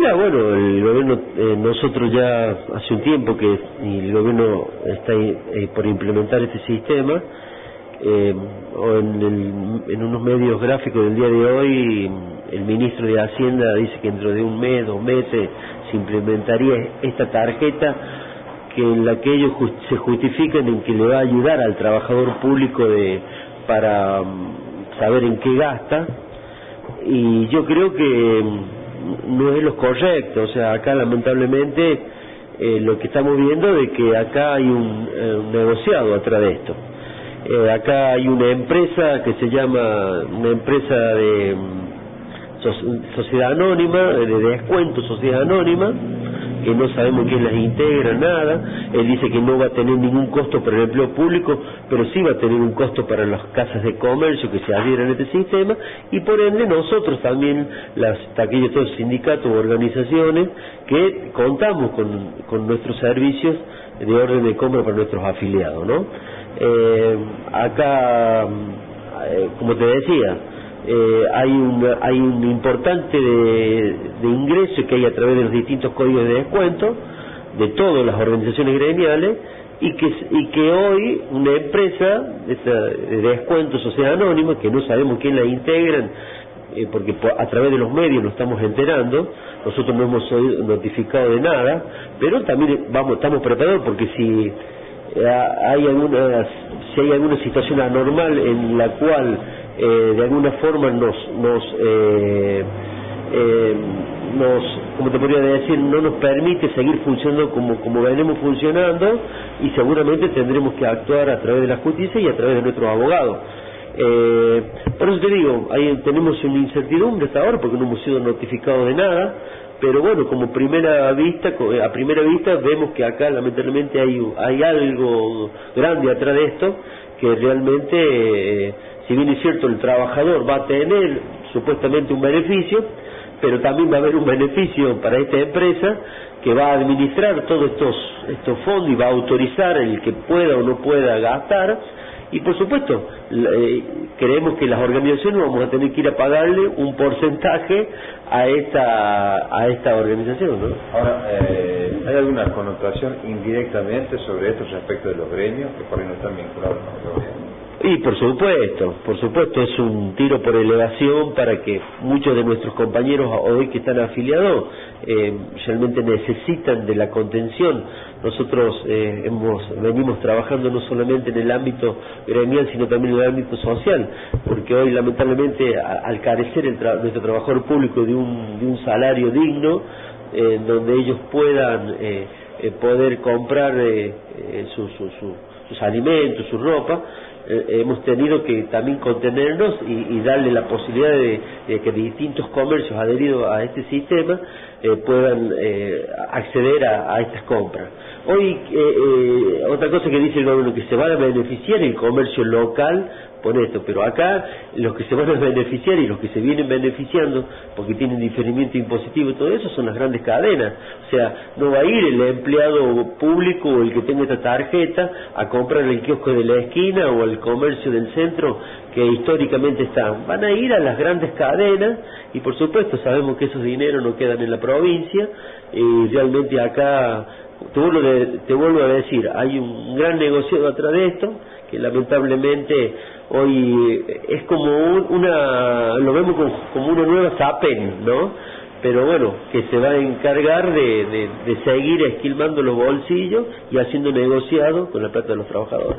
Mira, bueno, el gobierno, eh, nosotros ya hace un tiempo que el gobierno está eh, por implementar este sistema, eh, en, en unos medios gráficos del día de hoy, el ministro de Hacienda dice que dentro de un mes, dos meses, se implementaría esta tarjeta que en la que ellos se justifican en que le va a ayudar al trabajador público de para mm, saber en qué gasta. Y yo creo que no es lo correcto, o sea, acá lamentablemente eh, lo que estamos viendo de que acá hay un, eh, negociado atrás de esto. Eh, acá hay una empresa que se llama, una empresa de mm, sociedad anónima, de descuento sociedad anónima, que no sabemos quién las integra, nada. Él dice que no va a tener ningún costo para el empleo público, pero sí va a tener un costo para las casas de comercio que se adhieran a este sistema y por ende nosotros también, las, aquellos todos sindicatos o organizaciones que contamos con, con nuestros servicios de orden de compra para nuestros afiliados, ¿no? Eh, acá, eh, como te decía, eh, hay un hay un importante de, ingreso que hay a través de los distintos códigos de descuento de todas las organizaciones gremiales y que hoy una empresa de, descuento social anónimo que no sabemos quién la integran eh, porque a través de los medios nos estamos enterando nosotros no hemos sido notificado de nada pero también vamos estamos preparados porque si eh, hay alguna si hay alguna situación anormal en la cual eh, de alguna forma nos nos eh, eh, nos como te podría decir no nos permite seguir funcionando como como venimos funcionando y seguramente tendremos que actuar a través de la justicia y a través de nuestros abogados. Eh, por eso te digo ahí tenemos una incertidumbre hasta ahora porque no hemos sido notificados de nada pero bueno como primera vista a primera vista vemos que acá lamentablemente hay hay algo grande atrás de esto que realmente si bien es cierto el trabajador va a tener supuestamente un beneficio, pero también va a haber un beneficio para esta empresa que va a administrar todos estos, estos fondos y va a autorizar el que pueda o no pueda gastar. Y por supuesto, eh, creemos que las organizaciones vamos a tener que ir a pagarle un porcentaje a esta a esta organización. ¿no? Ahora, eh, ¿hay alguna connotación indirectamente sobre esto respecto de los gremios que por ahí no están vinculados con el gobierno? Y por supuesto, por supuesto es un tiro por elevación para que muchos de nuestros compañeros hoy que están afiliados eh, realmente necesitan de la contención. Nosotros eh, hemos venimos trabajando no solamente en el ámbito gremial, sino también en el ámbito social, porque hoy lamentablemente al carecer el nuestro trabajador público de un, de un salario digno, eh, donde ellos puedan eh, eh poder comprar eh, su, su, su, sus alimentos, su ropa, eh, hemos tenido que también contenernos y, darle la posibilidad de, que distintos comercios adheridos a este sistema eh, puedan eh, acceder a, estas compras. Hoy, otra cosa que dice el gobierno, que se van a beneficiar el comercio local por esto, pero acá los que se van a beneficiar y los que se vienen beneficiando porque tienen diferimiento impositivo y todo eso son las grandes cadenas. O sea, no va a ir el empleado público o el que tenga esta tarjeta a comprar el kiosco de la esquina o el comercio del centro que históricamente están. Van a ir a las grandes cadenas y por supuesto sabemos que esos dineros no quedan en la provincia y realmente acá te vuelvo, te vuelvo a decir, hay un gran negocio atrás de esto que lamentablemente hoy es como una, lo vemos como, una nueva SAPEN, ¿no? Pero bueno, que se va a encargar de, de seguir esquilmando los bolsillos y haciendo negociado con la plata de los trabajadores.